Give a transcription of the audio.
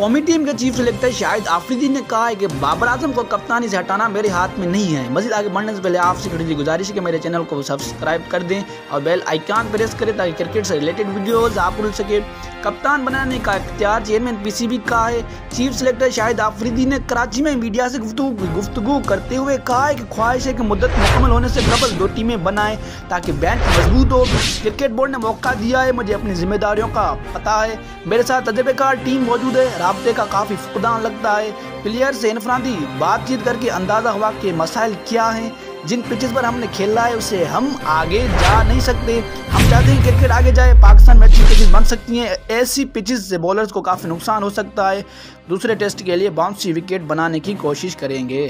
कौमी टीम के chief selector Shahid Afridi ने कहा है कि बाबर आज़म को कप्तानी से हटाना मेरे हाथ में नहीं है। मजीद आगे बढ़ने से पहले आपसे खड़ी गुजारिश है कि मेरे चैनल को सब्सक्राइब कर दें और बेल आइकान प्रेस करें ताकि क्रिकेट से रिलेटेड वीडियोज़ आप मिल सके। कप्तान बनाने का इख्तियार चेयरमैन पीसीबी का है। चीफ सिलेक्टर शाहिद आफरीदी ने कराची में मीडिया से गुफ्तु करते हुए कहा है कि ख्वाहिश है कि मुद्दत मुकम्मल होने से कबल दो टीमें बनाएँ ताकि बैंक मज़बूत हो। क्रिकेट बोर्ड ने मौका दिया है, मुझे अपनी जिम्मेदारियों का पता है। मेरे साथ तजर्बेकार टीम मौजूद है। रबते का काफ़ी फुकदान लगता है। प्लेयर से इनफरादी बातचीत करके अंदाज़ा हुआ कि मसाइल क्या हैं। जिन पिचेस पर हमने खेला है, उसे हम आगे जा नहीं सकते। हम चाहते हैं क्रिकेट आगे जाए, पाकिस्तान में अच्छी पिचेस बन सकती हैं। ऐसी पिचेस से बॉलर्स को काफ़ी नुकसान हो सकता है। दूसरे टेस्ट के लिए बाउंसी विकेट बनाने की कोशिश करेंगे।